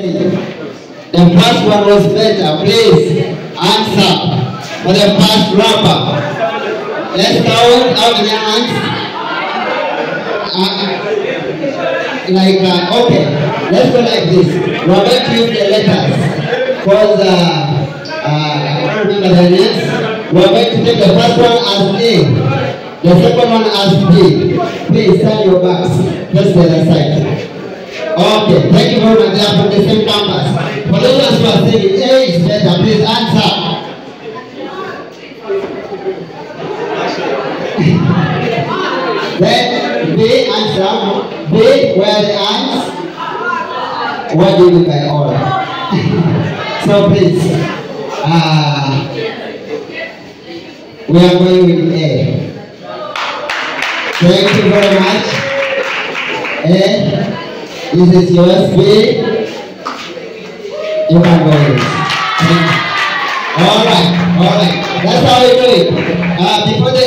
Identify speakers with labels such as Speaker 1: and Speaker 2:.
Speaker 1: The first one was better. Please answer for the first rapper. Let's count how many hands. Uh, like uh, okay, let's go like this. We're going to use the letters because uh, uh, I remember the names. We're going to take the first one as A, the second one as B. Please turn your backs. Just the other side. Okay, thank you very much. They are from the same campus. Who are better, please answer. then B answer. B, where the ants? What do you mean by all? so please, uh, we are going with A. Thank you very much. A. This is yours, B. All right, all right. That's how we do it. Uh, before the